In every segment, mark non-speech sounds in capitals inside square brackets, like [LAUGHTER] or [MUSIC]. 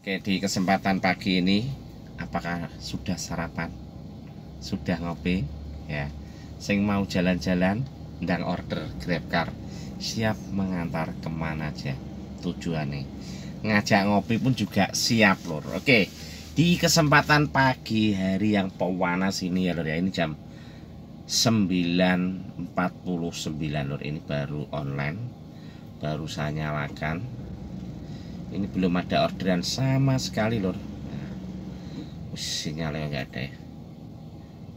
Oke, di kesempatan pagi ini apakah sudah sarapan? Sudah ngopi? Ya. Sing mau jalan-jalan ndang order GrabCar siap mengantar ke mana aja tujuannya. Ngajak ngopi pun juga siap lur. Oke. Di kesempatan pagi hari yang pewanas ini ya lur ya. Ini jam 9.49 lur. Ini baru online. Baru saya nyalakan ini belum ada orderan sama sekali lor nah, sinyalnya nggak ada ya.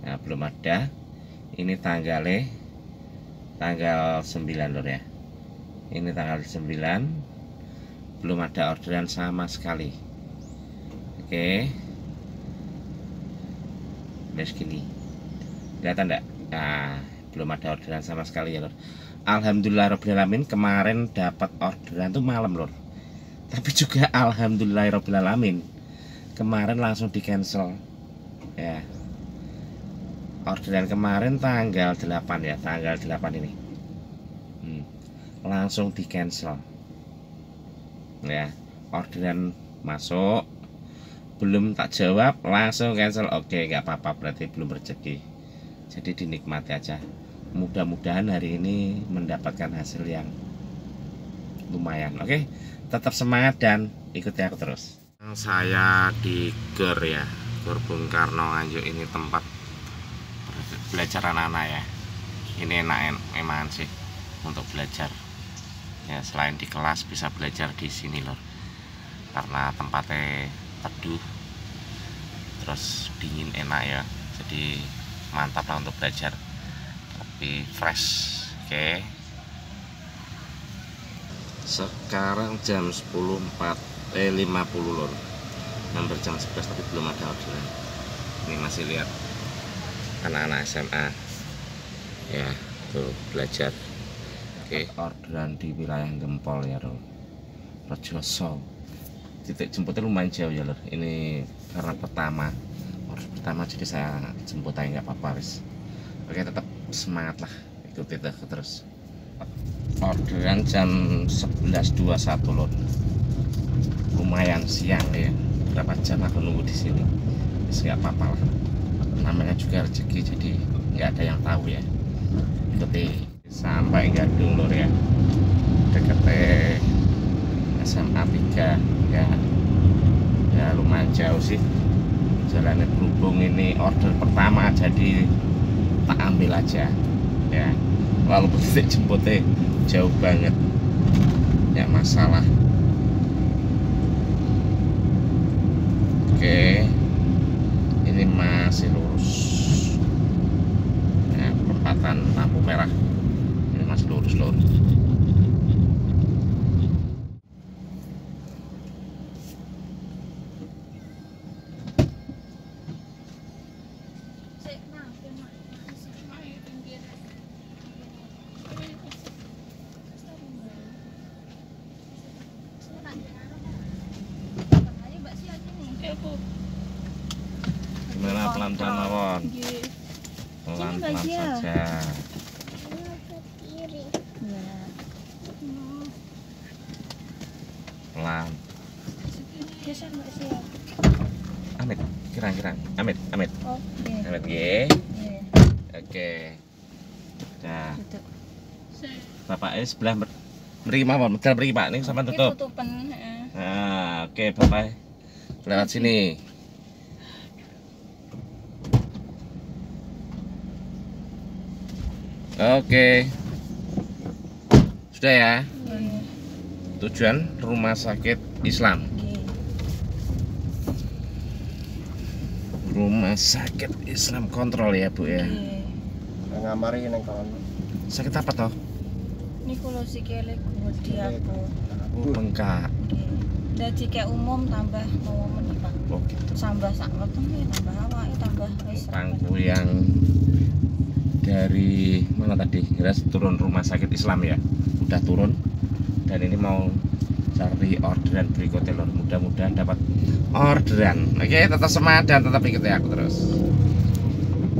Nah belum ada. Ini tanggalnya tanggal 9 lor ya. Ini tanggal 9 belum ada orderan sama sekali. Oke. Udah segini. Kelihatan enggak nah belum ada orderan sama sekali ya lor Alhamdulillah Alamin kemarin dapat orderan tuh malam lor tapi juga alhamdulillahirobbilalamin kemarin langsung di cancel ya. Orderan kemarin tanggal 8 ya tanggal 8 ini. Hmm. langsung di cancel ya. Orderan masuk. Belum tak jawab langsung cancel. Oke nggak apa-apa berarti belum rezeki. Jadi dinikmati aja. Mudah-mudahan hari ini mendapatkan hasil yang lumayan. Oke tetap semangat dan ikuti aku terus. Saya di GER ya GER Bung Karno Nganjuk ini tempat belajar anak-anak ya. Ini enak emang sih untuk belajar. Ya selain di kelas bisa belajar di sini loh karena tempatnya teduh terus dingin enak ya. Jadi mantap lah untuk belajar. Tapi fresh oke. okay sekarang jam 10.4 eh 50 lor hampir jam 11 tapi belum ada orderan. Ini masih lihat anak-anak SMA ya tuh belajar. Oke. Orderan di wilayah Gempol ya lor Rejoso. Titik jemputnya lumayan jauh ya lor ini karena pertama. Order pertama jadi saya jemput aja nggak apa-apa oke tetap semangat lah. Ikuti terus orderan jam 11.21 loh lumayan siang ya. Berapa jam aku nunggu di sini? Nggak apa-apa lah. Namanya juga rezeki jadi nggak ada yang tahu ya. Ikuti sampai Gadung lor ya. Deket SMA 3 ya. Ya lumayan jauh sih. Jalannya berhubung ini order pertama jadi tak ambil aja ya. Walaupun [LAUGHS] titik jemputnya jauh banget. Ya masalah. Oke. Ini masih lurus. Ya, perempatan lampu merah. Ini masih lurus lurus Gimana pelan-pelan mawon? Pelan-pelan Pelan. Amit, kirang-kirang. Amit, Amit. Amit, G. Iya. Oke. Nah, bapaknya sebelah ber- mriki mawon, medal mriki Pak. Ini sampean tutup. tutupan. Nah, oke Bapak. Lewat sini. Oke. Sudah ya. Iya. Tujuan Rumah Sakit Islam. Iya. Rumah Sakit Islam kontrol ya, Bu ya. Iya. ngamari neng kawan Sakit apa toh? Ini kalau sikile gede aku. Bengkak. Iya. Jadi kayak umum tambah mau menimpa. Oh, gitu. Tambah sak wetenge tambah awake tambah wis. Pangku yang dari mana tadi? Jelas turun Rumah Sakit Islam ya. Udah turun. Dan ini mau cari orderan berikutnya mudah-mudahan dapat orderan. Oke tetap semangat dan tetap ikuti aku terus.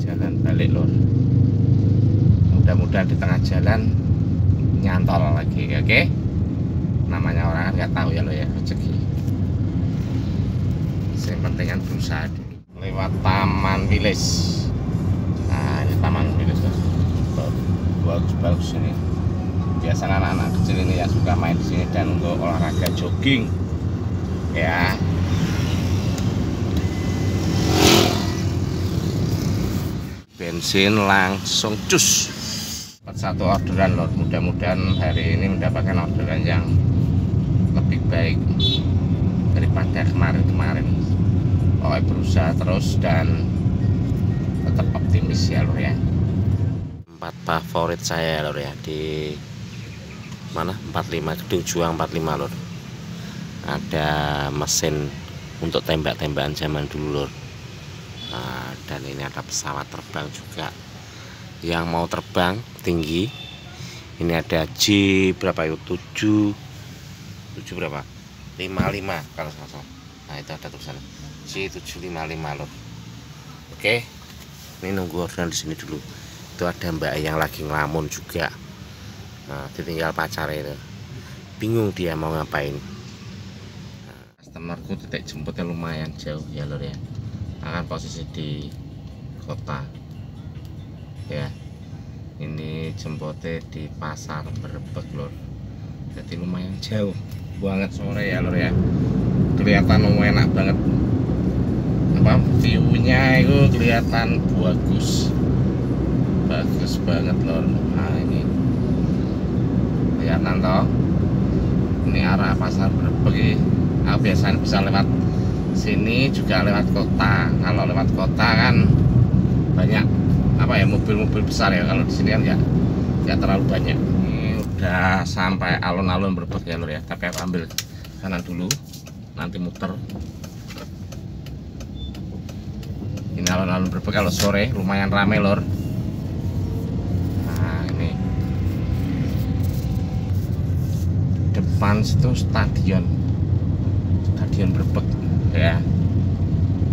Jalan balik lor mudah-mudahan di tengah jalan nyantol lagi oke? Namanya orang kan nggak tahu ya lo ya rezeki. Penting kan berusaha lewat Taman Wilis nah ini Taman Bos. bagus bagus ini biasa anak-anak kecil ini yang suka main di sini dan untuk olahraga jogging. Ya. Bensin langsung cus. Satu orderan loh. Mudah-mudahan hari ini mendapatkan orderan yang lebih baik daripada kemarin-kemarin. Oh berusaha terus dan tetap optimis ya tempat favorit saya lor ya. Di mana? 45 Gedung Juang 45 lor ada mesin untuk tembak-tembakan zaman dulu lor Nah, dan ini ada pesawat terbang juga. Yang mau terbang tinggi. Ini ada J berapa itu? 7 7 berapa? 55 kalau nggak salah. Nah itu ada tulisan J 755 lor oke. Ini nunggu orderan di sini dulu itu ada mbak yang lagi ngelamun juga. Nah ditinggal pacar itu. Bingung dia mau ngapain. Nah, customerku titik jemputnya lumayan jauh ya lor ya. Akan posisi di kota. Ya ini jemputnya di pasar berbek lor jadi lumayan jauh banget sore ya lor ya. Kelihatan enak banget. Apa viewnya itu kelihatan bagus bagus banget lor nah ini. Kelihatan toh ini arah pasar berbek aku biasanya bisa lewat sini juga lewat kota. Kalau lewat kota kan banyak apa ya mobil-mobil besar ya. Kalau di sini kan ya nggak terlalu banyak. Ini udah sampai alun-alun berbek ya lur ya. Tapi aku ambil kanan dulu. Nanti muter. Ini alun-alun berbek kalau sore lumayan rame lor depan situ stadion. Stadion berbek ya.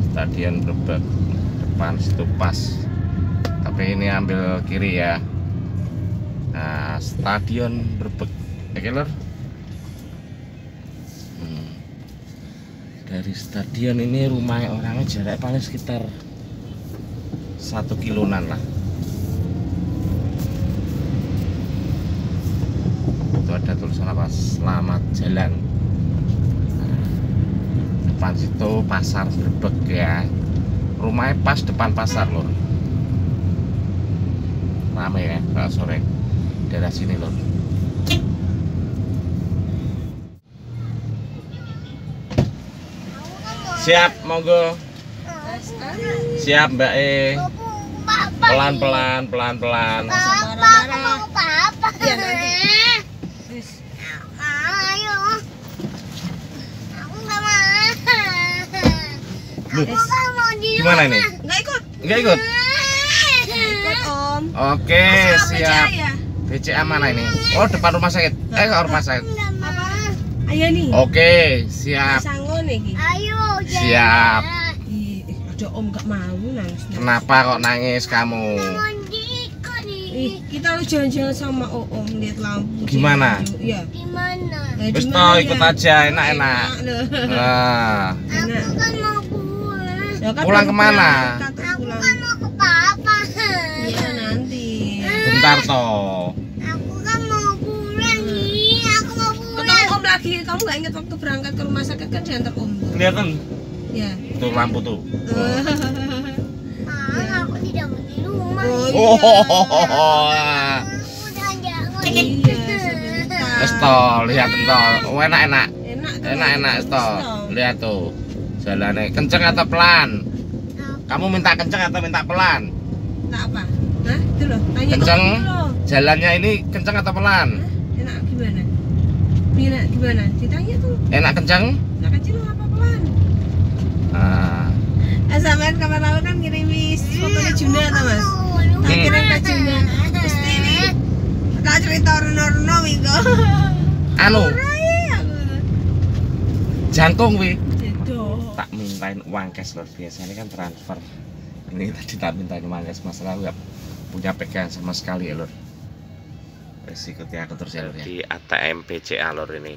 Stadion berbek depan situ pas. Tapi ini ambil kiri ya. Nah stadion berbek oke lor Hmm. dari stadion ini rumah orangnya jarak paling sekitar satu kilonan lah ada tulisan apa? Selamat jalan. Depan situ pasar berbek ya. Rumahnya pas depan pasar lor rame ya kalau sore. Daerah sini lor siap monggo. Siap mbak E. Pelan pelan pelan pelan ya nanti Loh, gimana ini nggak ikut. Nggak ikut? Ikut om. Oke siap. Ya? BCA mana ini? Oh depan rumah sakit. Eh ke rumah sakit? Apa? Ayo nih. Oke siap. Ayo, Siap. Ih, ada om gak mau nangis kenapa kok nangis kamu? Ih, kita harus jalan-jalan sama om lihat lampu. Gimana? Iya. Di mana? Nah, Wis di mana ikut ya? aja enak-enak. Nah. Enak. Aku kan mau. Ya kan Pulang ke mana? terus Aku pulang. kan mau ke papa. Iya nanti. bentar toh Aku kan mau pulang nih. Aku mau pulang. Ketemu om lagi, kamu nggak ingat waktu berangkat ke rumah sakit kan diantar om kelihatan Ya. tuh lampu tuh [LAUGHS] Ah, aku tidak mau di rumah. Oh, oh Aku udah jangan. Iya, wis toh lihat toh Oh, enak-enak Enak kan? enak-enak Terus toh lihat tuh jalannya kenceng atau pelan kamu minta kenceng atau minta pelan Tak apa? Hah? Itu loh, tanya Kenceng. loh. jalannya ini kenceng atau pelan Hah? Enak gimana? Enak gimana? Ditanya tuh, enak kenceng enak kecil apa pelan? nah, Sampai kapan lalu kan ngirimis fotonya Juna tau mas? Tak Hmm. kirim ke Juna. Terus ini Kak cerita Orno-Orno Miko anu aku jantung wi tak mintain uang cash lor biasanya kan transfer. Ini [LAUGHS] tadi tak mintain uang cash masalah nggak punya pegangan sama sekali ya lor ikuti aku terus ya lor ya. Di ATM BCA lor ini.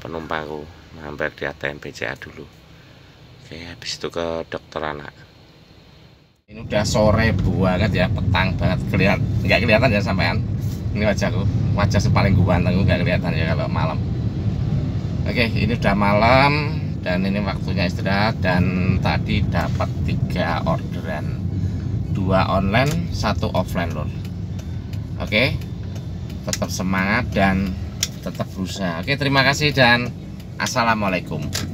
Penumpangku mampir di ATM BCA dulu. Oke habis itu ke dokter anak. Ini udah sore banget ya petang banget. Kelihatan nggak kelihatan ya sampean. Ini wajahku wajah paling ganteng nggak kelihatan ya kalau malam. Oke ini udah malam dan ini waktunya istirahat dan tadi dapat tiga orderan. Dua online satu offline lor oke? Tetap semangat dan tetap berusaha. Oke terima kasih dan assalamualaikum